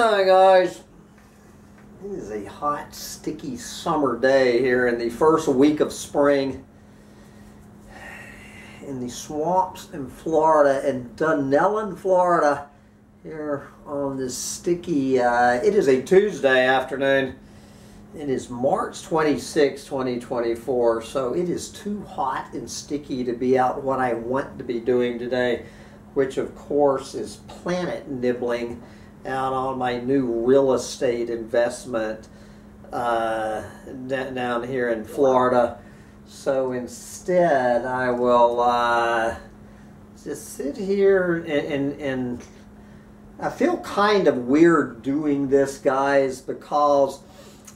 Morning, guys. It is a hot, sticky summer day here in the first week of spring in the swamps in Florida and Dunnellon, Florida. Here on this sticky, uh, it is a Tuesday afternoon. It is March 26, 2024, so it is too hot and sticky to be out what I want to be doing today, which of course is planet nibbling out on my new real estate investment uh, down here in Florida. So instead, I will uh, just sit here and, and, and I feel kind of weird doing this, guys, because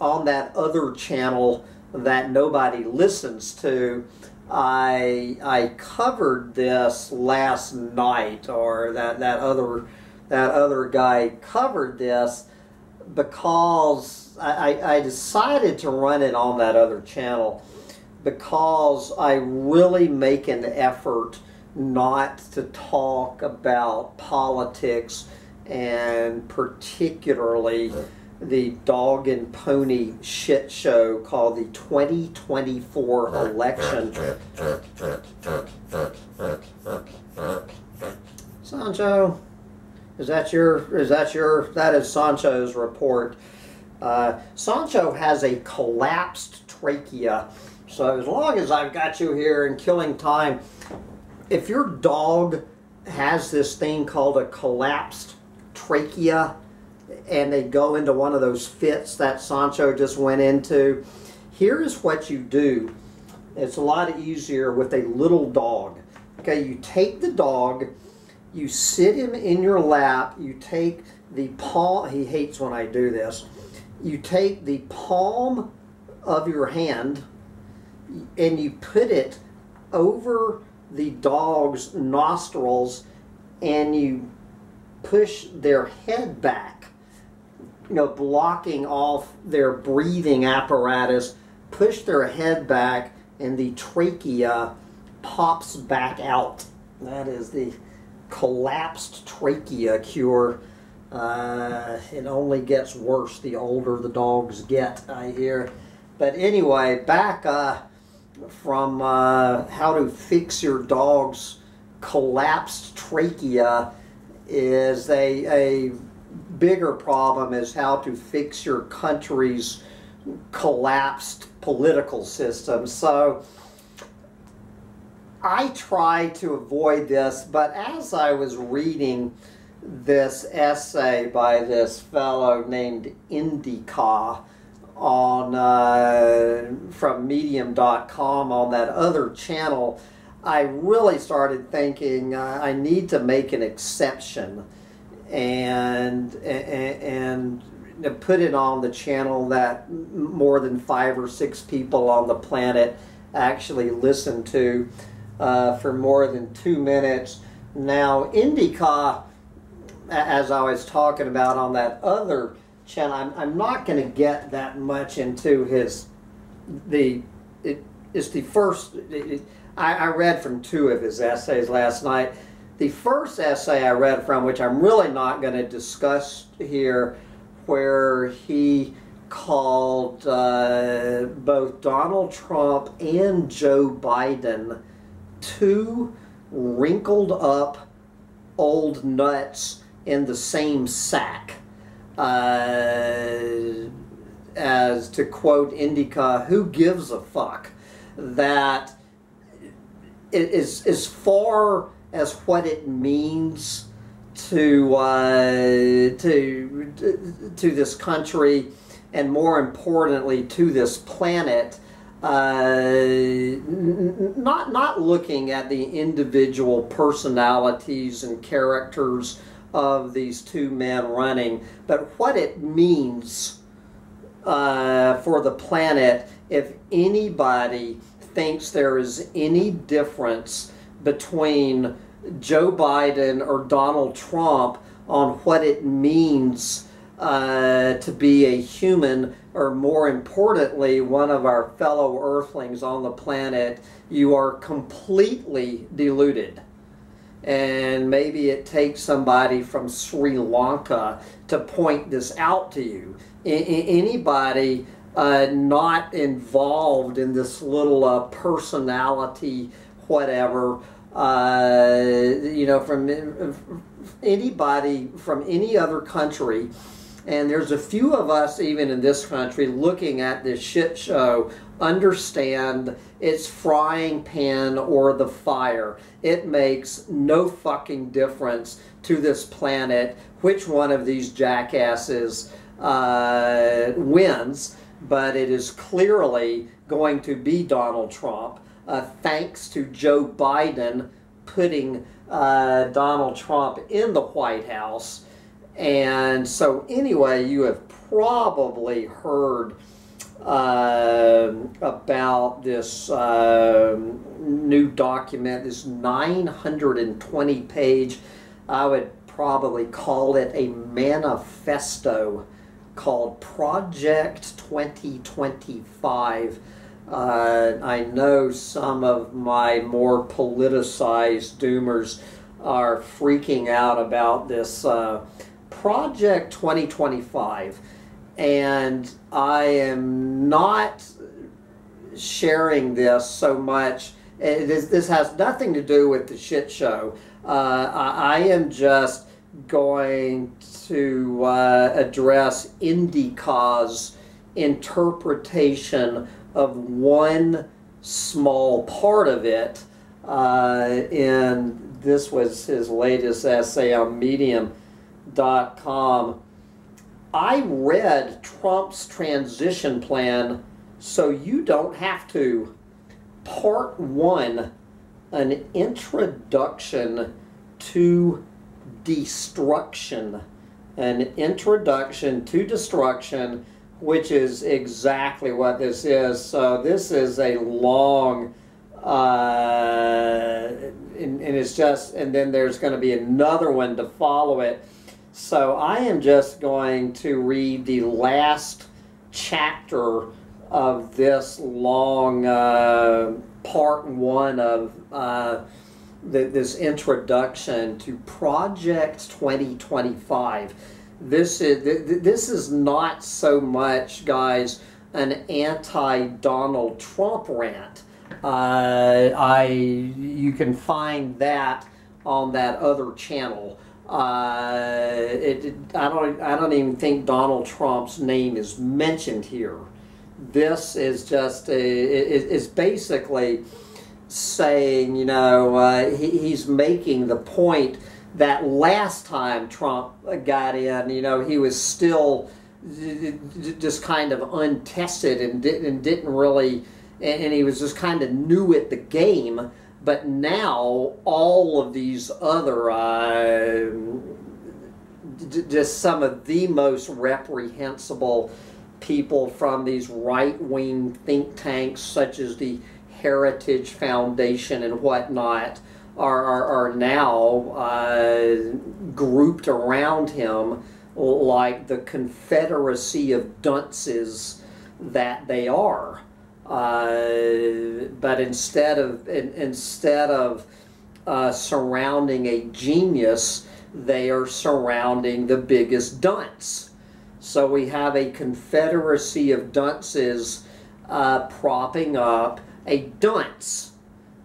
on that other channel that nobody listens to, I I covered this last night, or that that other that other guy covered this because I, I decided to run it on that other channel because I really make an effort not to talk about politics and particularly the dog and pony shit show called the 2024 election. Sancho, is that your, is that your, that is Sancho's report. Uh, Sancho has a collapsed trachea. So as long as I've got you here and killing time, if your dog has this thing called a collapsed trachea and they go into one of those fits that Sancho just went into, here is what you do. It's a lot easier with a little dog. Okay, you take the dog, you sit him in your lap, you take the palm, he hates when I do this, you take the palm of your hand and you put it over the dog's nostrils and you push their head back, you know, blocking off their breathing apparatus, push their head back and the trachea pops back out. That is the collapsed trachea cure. Uh, it only gets worse the older the dogs get, I hear. But anyway, back uh, from uh, how to fix your dog's collapsed trachea is a, a bigger problem is how to fix your country's collapsed political system. So I try to avoid this, but as I was reading this essay by this fellow named Indica on uh, from medium.com on that other channel, I really started thinking uh, I need to make an exception and, and, and put it on the channel that more than five or six people on the planet actually listen to uh, for more than two minutes. Now, Indica, as I was talking about on that other channel, I'm, I'm not going to get that much into his, the, it, it's the first, it, I, I read from two of his essays last night. The first essay I read from, which I'm really not going to discuss here, where he called uh, both Donald Trump and Joe Biden two wrinkled up old nuts in the same sack. Uh, as to quote Indica, who gives a fuck? That is as far as what it means to uh, to to this country, and more importantly to this planet. Uh, not not looking at the individual personalities and characters of these two men running, but what it means uh, for the planet if anybody thinks there is any difference between Joe Biden or Donald Trump on what it means uh, to be a human, or more importantly, one of our fellow earthlings on the planet, you are completely deluded. and maybe it takes somebody from Sri Lanka to point this out to you. I- anybody uh, not involved in this little uh, personality, whatever, uh, you know, from anybody from any other country. And there's a few of us, even in this country, looking at this shit show, understand it's frying pan or the fire. It makes no fucking difference to this planet which one of these jackasses uh, wins but it is clearly going to be Donald Trump, uh, thanks to Joe Biden putting uh, Donald Trump in the White House. And so, anyway, you have probably heard uh, about this uh, new document, this 920 page, I would probably call it a manifesto called Project 2025. Uh, I know some of my more politicized doomers are freaking out about this uh, Project 2025, and I am not sharing this so much. This, this has nothing to do with the shit show. Uh, I, I am just going to uh, address Indica's interpretation of one small part of it. Uh, and this was his latest essay on Medium.com. I read Trump's transition plan so you don't have to. Part one an introduction to destruction, an introduction to destruction, which is exactly what this is. So this is a long, uh, and, and it's just, and then there's going to be another one to follow it. So I am just going to read the last chapter of this long uh, part one of. Uh, this introduction to Project 2025. This is this is not so much, guys, an anti-Donald Trump rant. Uh, I you can find that on that other channel. Uh, it, it, I don't I don't even think Donald Trump's name is mentioned here. This is just a, it, it's basically saying, you know, uh, he, he's making the point that last time Trump got in, you know, he was still just kind of untested and didn't, and didn't really, and he was just kind of new at the game. But now all of these other, uh, just some of the most reprehensible people from these right wing think tanks, such as the Heritage Foundation and whatnot are, are, are now uh, grouped around him like the Confederacy of dunces that they are. Uh, but instead of in, instead of uh, surrounding a genius, they are surrounding the biggest dunce. So we have a confederacy of dunces uh, propping up a dunce.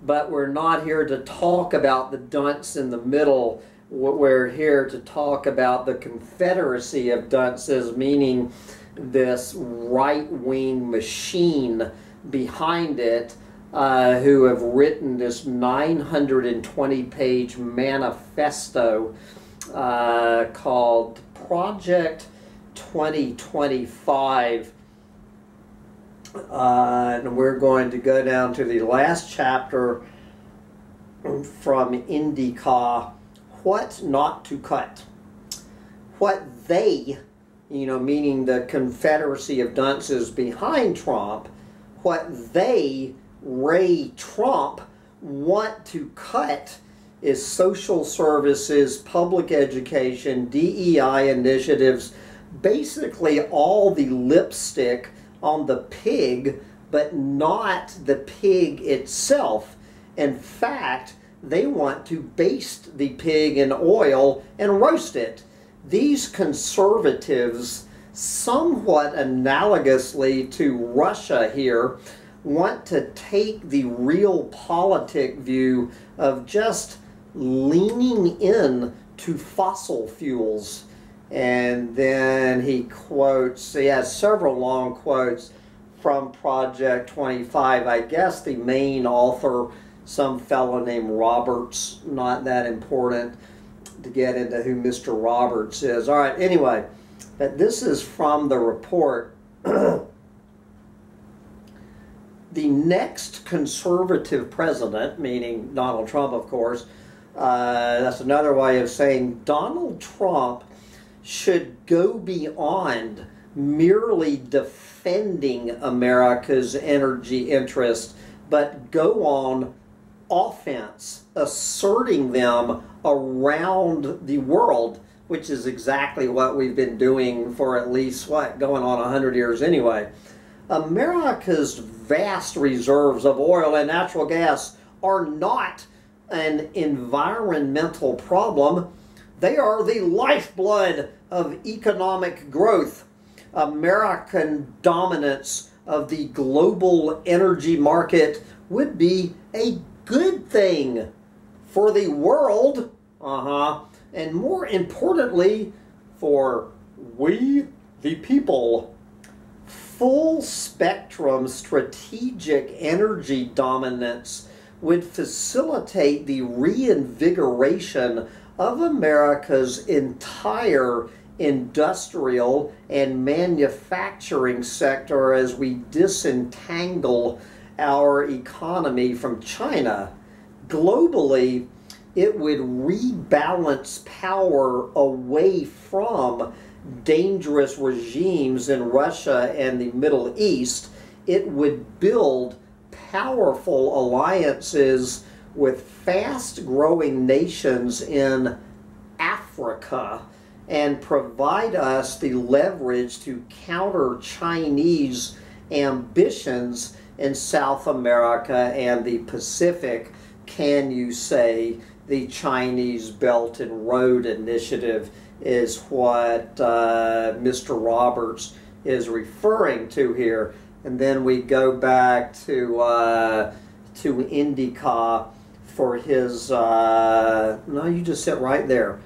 But we're not here to talk about the dunce in the middle. We're here to talk about the confederacy of dunces, meaning this right wing machine behind it uh, who have written this 920 page manifesto uh, called Project 2025 uh, and we're going to go down to the last chapter from Indica, What Not to Cut. What they, you know, meaning the Confederacy of Dunces behind Trump, what they, Ray Trump, want to cut is social services, public education, DEI initiatives, basically all the lipstick on the pig, but not the pig itself. In fact, they want to baste the pig in oil and roast it. These conservatives, somewhat analogously to Russia here, want to take the realpolitik view of just leaning in to fossil fuels. And then he quotes, he has several long quotes from Project 25. I guess the main author, some fellow named Roberts, not that important to get into who Mr. Roberts is. All right, anyway, but this is from the report. the next conservative president, meaning Donald Trump, of course, uh, that's another way of saying Donald Trump should go beyond merely defending America's energy interests, but go on offense, asserting them around the world, which is exactly what we've been doing for at least, what, going on 100 years anyway. America's vast reserves of oil and natural gas are not an environmental problem. They are the lifeblood of economic growth. American dominance of the global energy market would be a good thing for the world, uh-huh, and more importantly, for we the people. Full spectrum strategic energy dominance would facilitate the reinvigoration of America's entire industrial and manufacturing sector as we disentangle our economy from China. Globally, it would rebalance power away from dangerous regimes in Russia and the Middle East. It would build powerful alliances with fast growing nations in Africa and provide us the leverage to counter Chinese ambitions in South America and the Pacific. Can you say the Chinese Belt and Road Initiative is what uh, Mr. Roberts is referring to here? And then we go back to uh, to Indica for his. Uh, no, you just sit right there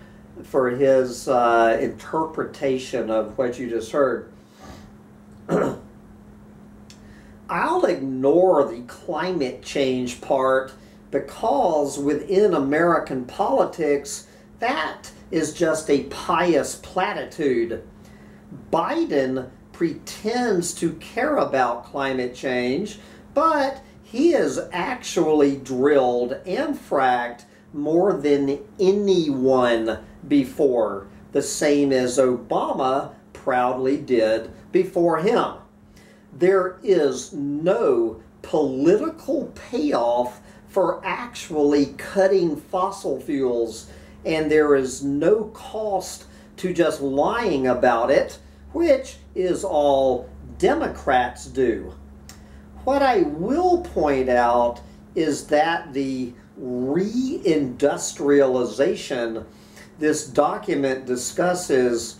for his uh, interpretation of what you just heard. I'll ignore the climate change part because within American politics, that is just a pious platitude. Biden pretends to care about climate change, but he has actually drilled and fracked more than anyone before, the same as Obama proudly did before him. There is no political payoff for actually cutting fossil fuels, and there is no cost to just lying about it, which is all Democrats do. What I will point out is that the reindustrialization this document discusses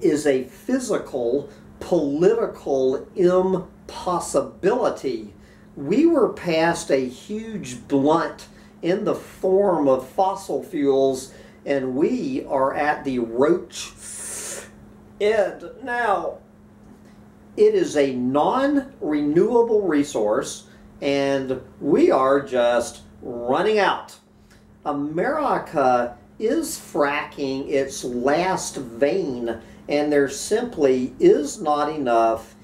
is a physical, political impossibility. We were past a huge blunt in the form of fossil fuels, and we are at the roach end. Now, it is a non renewable resource, and we are just running out. America is fracking its last vein, and there simply is not enough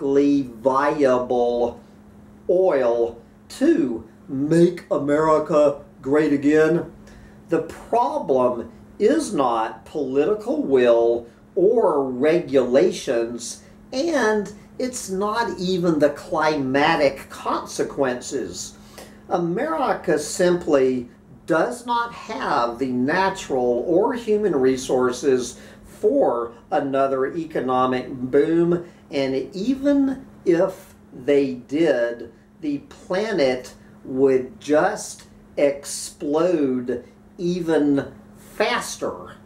economically viable oil to make America great again. The problem is not political will or regulations, and it's not even the climatic consequences. America simply does not have the natural or human resources for another economic boom, and even if they did, the planet would just explode even faster.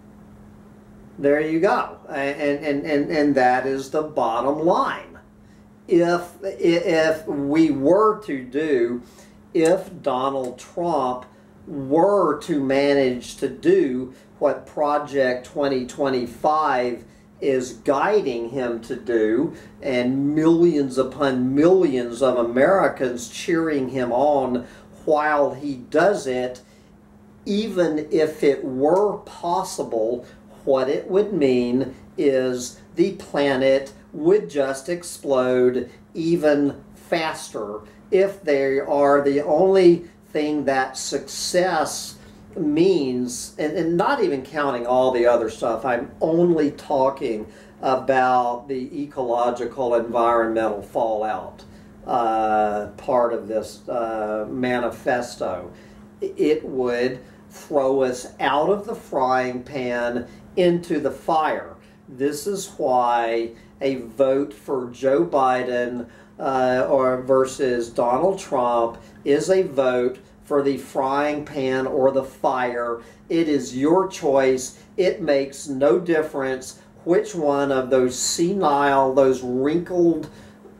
There you go. And, and, and, and that is the bottom line. If, if we were to do, if Donald Trump were to manage to do what Project 2025 is guiding him to do, and millions upon millions of Americans cheering him on while he does it, even if it were possible, what it would mean is the planet would just explode even faster. If they are the only thing that success means, and, and not even counting all the other stuff, I'm only talking about the ecological environmental fallout uh, part of this uh, manifesto. It would throw us out of the frying pan into the fire. This is why a vote for Joe Biden uh, or versus Donald Trump is a vote for the frying pan or the fire. It is your choice. It makes no difference which one of those senile, those wrinkled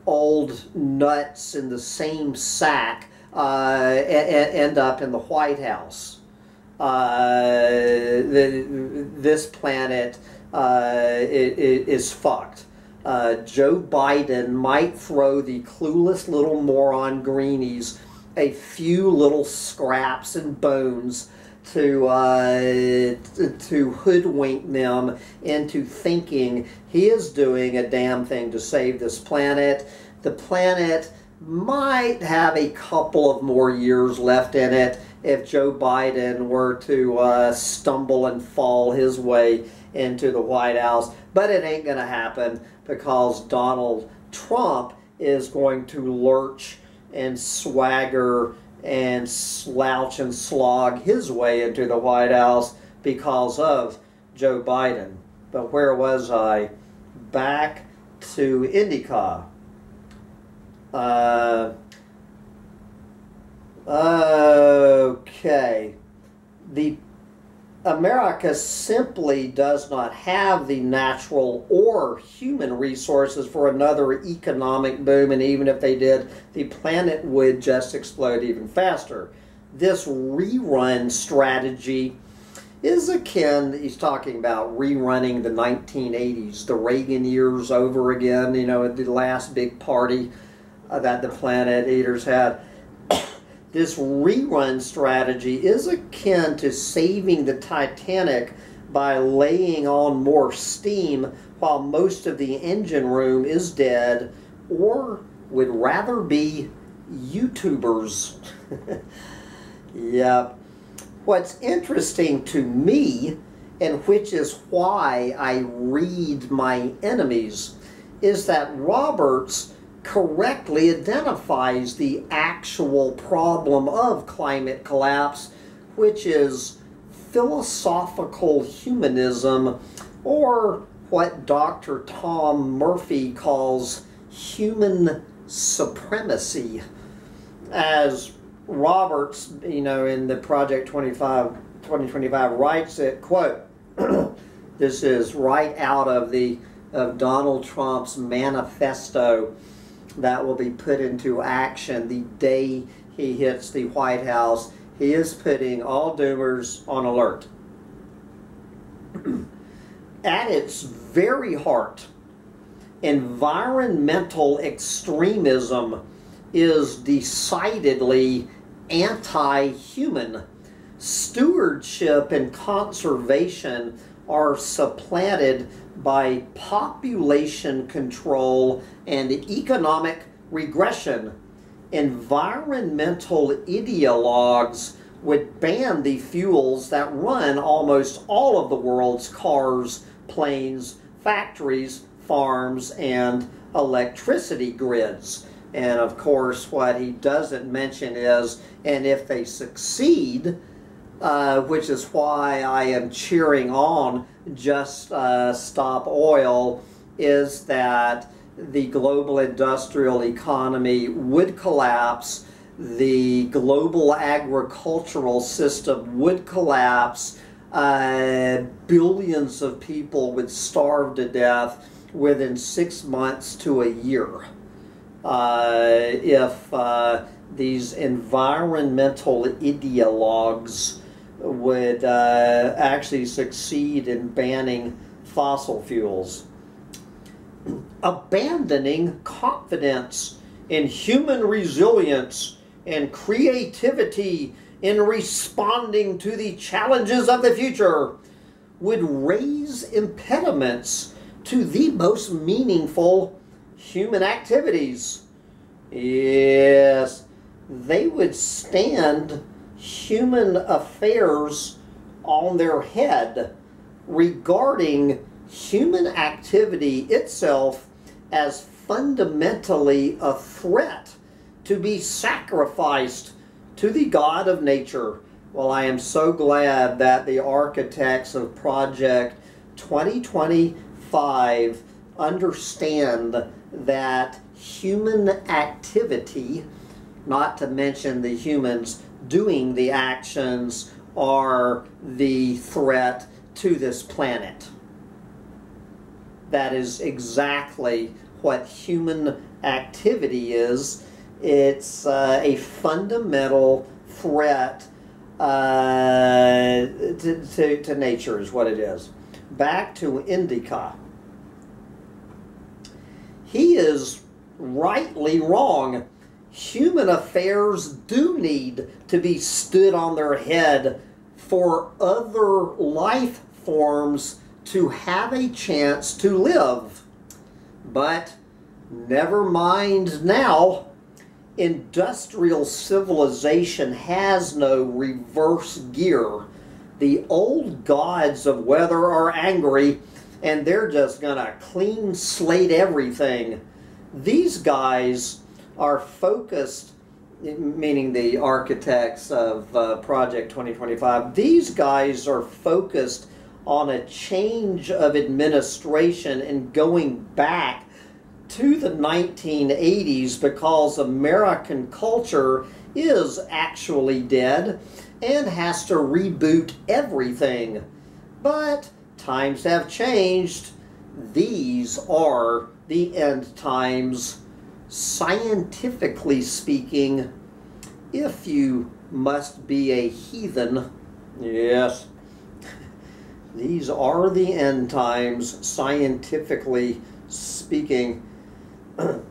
old nuts in the same sack uh, end up in the White House. Uh, the, this planet uh, is fucked. Uh, Joe Biden might throw the clueless little moron greenies a few little scraps and bones to uh, to hoodwink them into thinking he is doing a damn thing to save this planet. The planet might have a couple of more years left in it if Joe Biden were to uh, stumble and fall his way into the White House, but it ain't going to happen because Donald Trump is going to lurch and swagger and slouch and slog his way into the White House because of Joe Biden. But where was I? Back to Indica. Uh, okay. The America simply does not have the natural or human resources for another economic boom, and even if they did, the planet would just explode even faster. This rerun strategy is akin, he's talking about rerunning the 1980s, the Reagan years over again, you know, the last big party uh, that the Planet Eaters had this rerun strategy is akin to saving the Titanic by laying on more steam while most of the engine room is dead, or would rather be YouTubers. yep. What's interesting to me, and which is why I read my enemies, is that Roberts correctly identifies the actual problem of climate collapse, which is philosophical humanism, or what Dr. Tom Murphy calls human supremacy. As Roberts, you know, in the Project 25, 2025 writes it, quote, this is right out of the of Donald Trump's manifesto that will be put into action the day he hits the White House. He is putting all doomers on alert. At its very heart, environmental extremism is decidedly anti human. Stewardship and conservation are supplanted by population control and economic regression. Environmental ideologues would ban the fuels that run almost all of the world's cars, planes, factories, farms, and electricity grids. And of course, what he doesn't mention is, and if they succeed, uh, which is why I am cheering on Just uh, Stop Oil, is that the global industrial economy would collapse. the global agricultural system would collapse. Uh, billions of people would starve to death within six months to a year. Uh, if uh, these environmental ideologues would uh, actually succeed in banning fossil fuels. Abandoning confidence in human resilience and creativity in responding to the challenges of the future would raise impediments to the most meaningful human activities. Yes, they would stand human affairs on their head regarding human activity itself as fundamentally a threat to be sacrificed to the God of nature. Well, I am so glad that the architects of Project 2025 understand that human activity, not to mention the humans doing the actions, are the threat to this planet. That is exactly what human activity is. It's uh, a fundamental threat uh, to, to, to nature, is what it is. Back to Indica. He is rightly wrong. Human affairs do need to be stood on their head for other life forms to have a chance to live. But never mind now, industrial civilization has no reverse gear. The old gods of weather are angry and they're just gonna clean slate everything. These guys are focused meaning the architects of uh, Project 2025, these guys are focused on a change of administration and going back to the 1980s because American culture is actually dead and has to reboot everything. But times have changed. These are the end times scientifically speaking, if you must be a heathen, yes, these are the end times, scientifically speaking.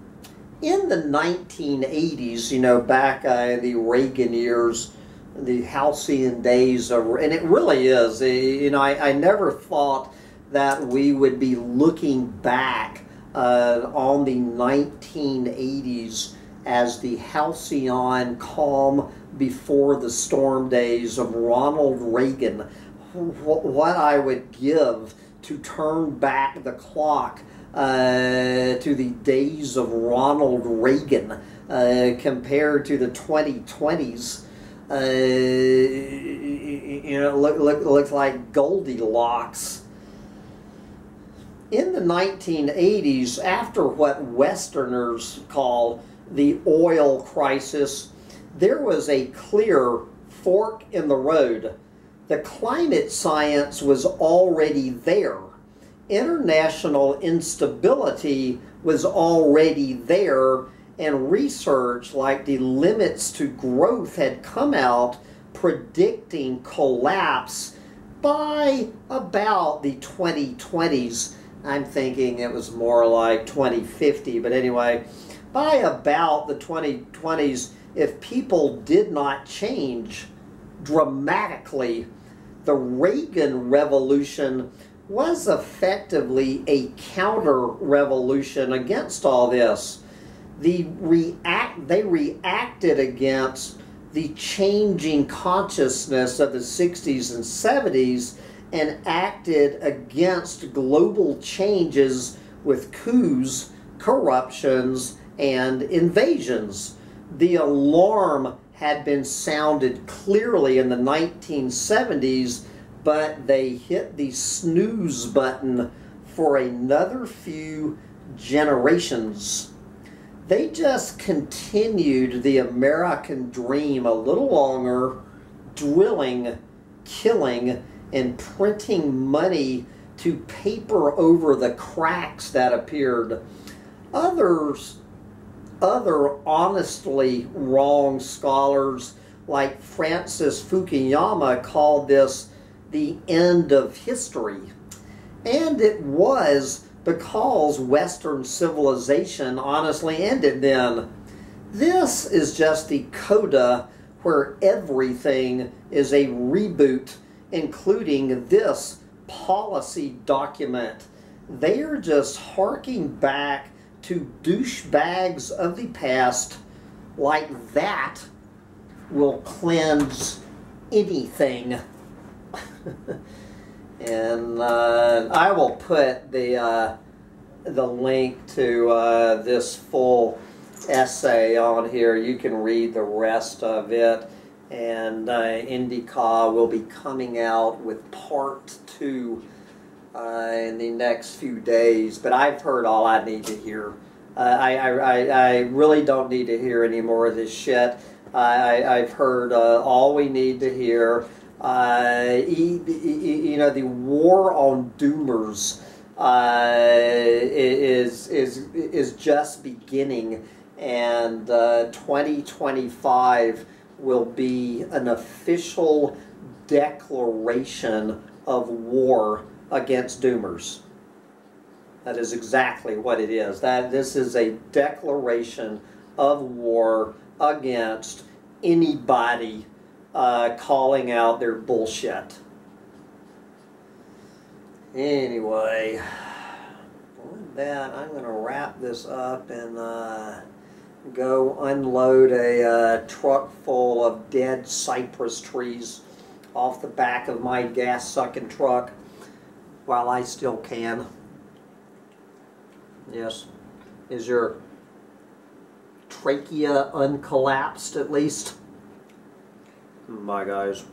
In the 1980s, you know, back uh, the Reagan years, the halcyon days of, and it really is, eh, you know, I, I never thought that we would be looking back uh, on the 1980s as the halcyon calm before the storm days of Ronald Reagan. What I would give to turn back the clock uh, to the days of Ronald Reagan uh, compared to the 2020s. Uh, you know, look, look, looks like Goldilocks in the 1980s, after what Westerners call the oil crisis, there was a clear fork in the road. The climate science was already there. International instability was already there, and research like the limits to growth had come out predicting collapse by about the 2020s. I'm thinking it was more like 2050, but anyway, by about the 2020s, if people did not change dramatically, the Reagan Revolution was effectively a counter revolution against all this. The react, they reacted against the changing consciousness of the 60s and 70s and acted against global changes with coups, corruptions, and invasions. The alarm had been sounded clearly in the 1970s, but they hit the snooze button for another few generations. they just continued the American dream a little longer, drilling, killing, and printing money to paper over the cracks that appeared. Others, other honestly wrong scholars like Francis Fukuyama called this the end of history. And it was because Western civilization honestly ended then. This is just the coda where everything is a reboot, including this policy document. They are just harking back to douchebags of the past like that will cleanse anything. and uh, I will put the uh, the link to uh, this full essay on here. You can read the rest of it. And uh, Indica will be coming out with part two uh, in the next few days. But I've heard all I need to hear. Uh, I, I, I really don't need to hear any more of this shit. I, I've heard uh, all we need to hear. Uh, you know, the war on doomers uh, is, is, is just beginning, and uh, 2025 will be an official declaration of war against doomers. That is exactly what it is. That this is a declaration of war against anybody uh, calling out their bullshit. Anyway, with that, I'm going to wrap this up and uh, go unload a uh, truck full of dead cypress trees off the back of my gas sucking truck while I still can. Yes. Is your trachea uncollapsed at least? My guys.